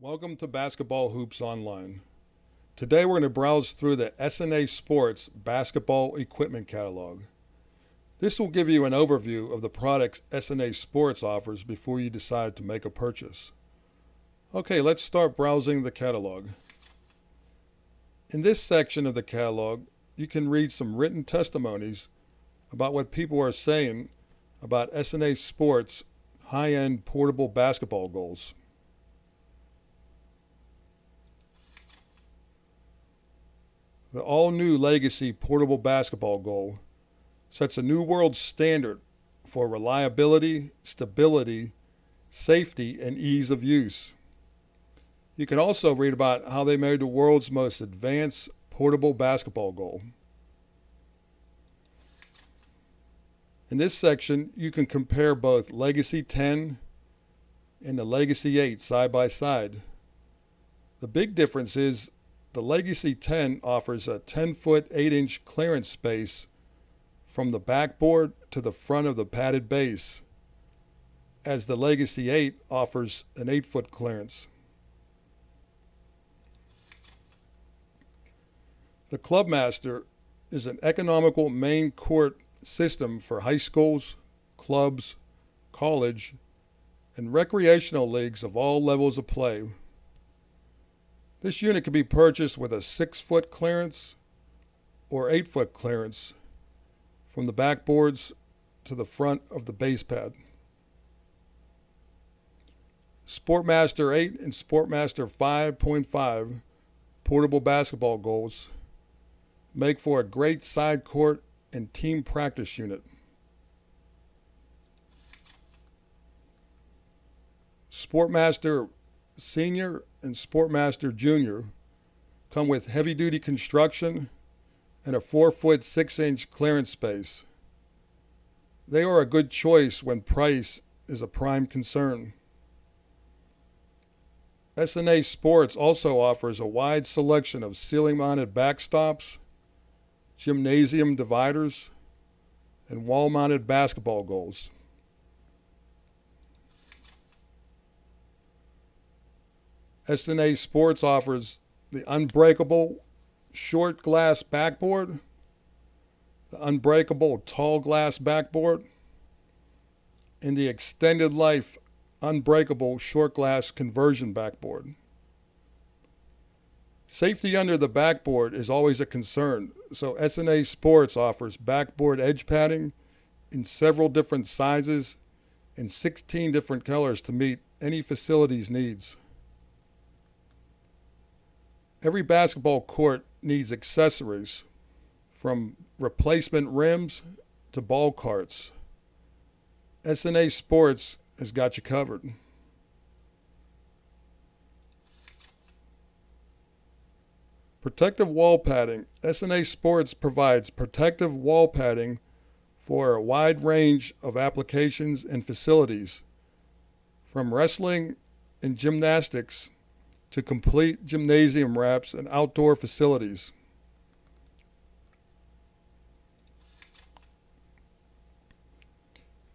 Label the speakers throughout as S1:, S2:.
S1: Welcome to Basketball Hoops Online. Today we're going to browse through the SNA Sports Basketball Equipment Catalog. This will give you an overview of the products SNA Sports offers before you decide to make a purchase. Okay, let's start browsing the catalog. In this section of the catalog, you can read some written testimonies about what people are saying about SNA Sports high-end portable basketball goals. The all-new Legacy portable basketball goal sets a new world standard for reliability, stability, safety, and ease of use. You can also read about how they made the world's most advanced portable basketball goal. In this section, you can compare both Legacy 10 and the Legacy 8 side by side. The big difference is the Legacy 10 offers a 10 foot 8 inch clearance space from the backboard to the front of the padded base, as the Legacy 8 offers an 8 foot clearance. The Clubmaster is an economical main court system for high schools, clubs, college, and recreational leagues of all levels of play. This unit can be purchased with a 6 foot clearance or 8 foot clearance from the backboards to the front of the base pad. Sportmaster 8 and Sportmaster 5.5 portable basketball goals make for a great side court and team practice unit. Sportmaster Senior and Sportmaster Junior come with heavy duty construction and a 4 foot 6 inch clearance space. They are a good choice when price is a prime concern. SNA Sports also offers a wide selection of ceiling mounted backstops gymnasium dividers, and wall mounted basketball goals. SNA Sports offers the unbreakable short glass backboard, the unbreakable tall glass backboard, and the extended life unbreakable short glass conversion backboard. Safety under the backboard is always a concern, so SNA Sports offers backboard edge padding in several different sizes and 16 different colors to meet any facility's needs. Every basketball court needs accessories from replacement rims to ball carts. SNA Sports has got you covered. Protective wall padding. SNA Sports provides protective wall padding for a wide range of applications and facilities, from wrestling and gymnastics to complete gymnasium wraps and outdoor facilities.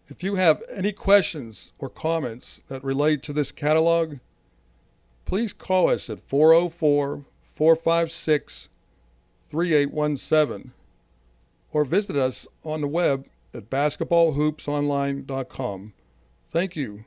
S1: If you have any questions or comments that relate to this catalog, please call us at 404 456 3817 or visit us on the web at basketballhoopsonline.com. Thank you.